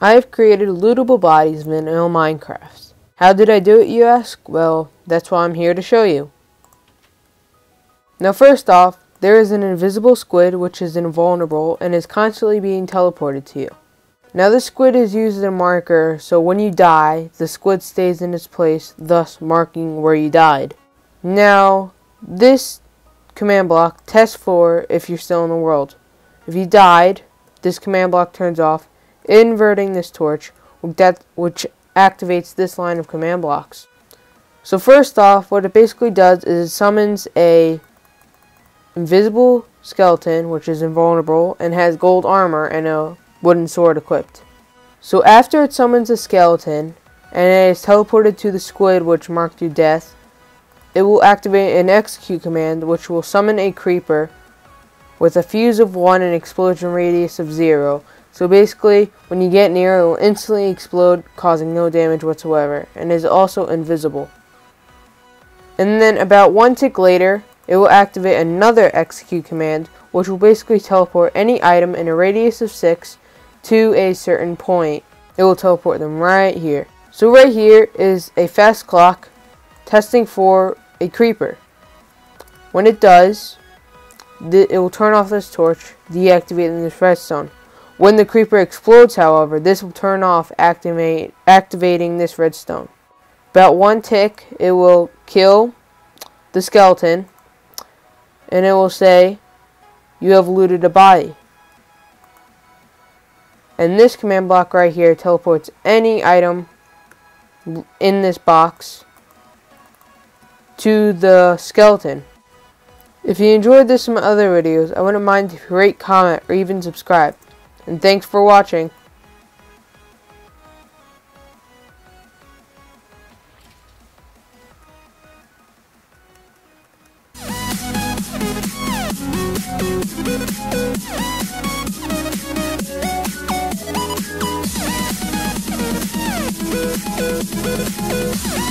I have created lootable bodies in vanilla Minecraft. How did I do it, you ask? Well, that's why I'm here to show you. Now first off, there is an invisible squid which is invulnerable and is constantly being teleported to you. Now the squid is used as a marker, so when you die, the squid stays in its place, thus marking where you died. Now, this command block tests for if you're still in the world. If you died, this command block turns off, inverting this torch, which activates this line of command blocks. So first off, what it basically does is it summons a invisible skeleton, which is invulnerable, and has gold armor and a wooden sword equipped. So after it summons a skeleton, and it is teleported to the squid which marked you death, it will activate an execute command which will summon a creeper with a fuse of 1 and explosion radius of 0. So basically, when you get near, it will instantly explode, causing no damage whatsoever, and is also invisible. And then about one tick later, it will activate another execute command, which will basically teleport any item in a radius of 6 to a certain point. It will teleport them right here. So right here is a fast clock testing for a creeper. When it does, it will turn off this torch, deactivating this redstone. When the creeper explodes, however, this will turn off, activate, activating this redstone. About one tick, it will kill the skeleton, and it will say, you have looted a body. And this command block right here teleports any item in this box to the skeleton. If you enjoyed this and my other videos, I wouldn't mind if you rate, comment, or even subscribe. And thanks for watching. Thank